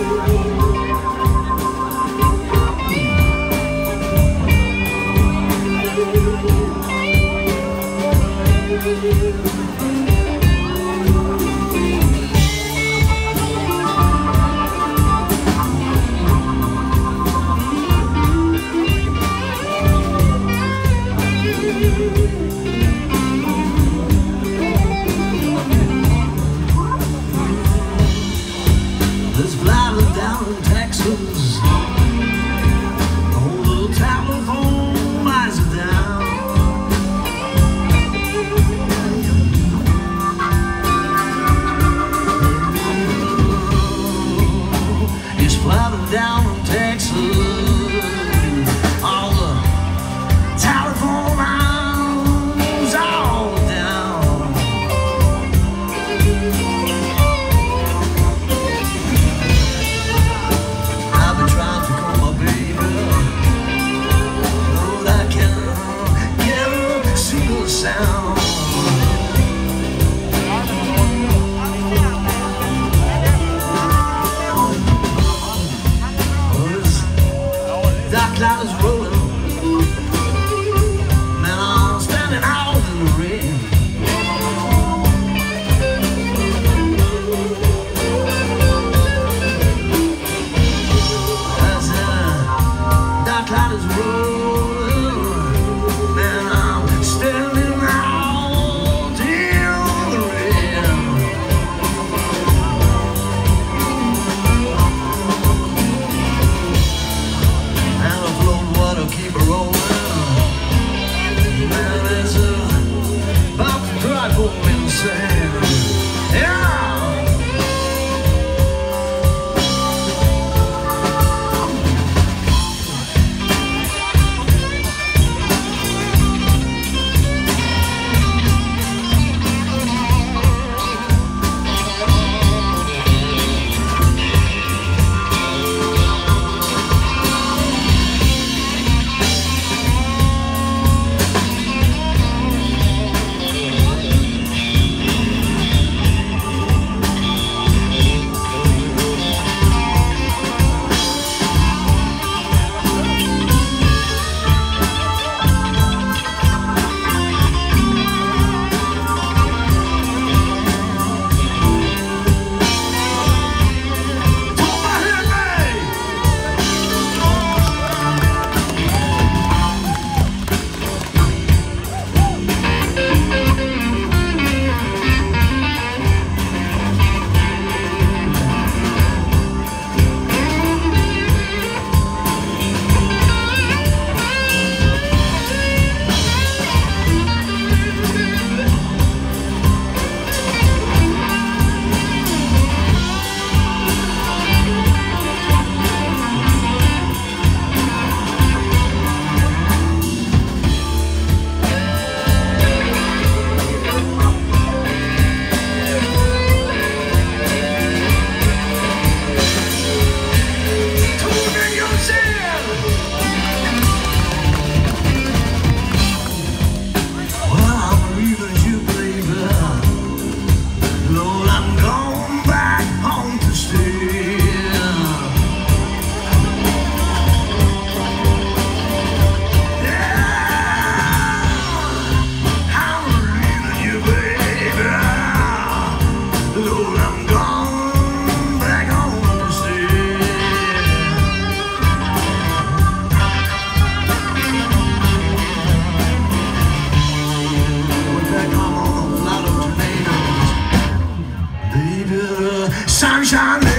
you. pixels Old little tower down. It's flooded down gonna keep it rolling. sunshine.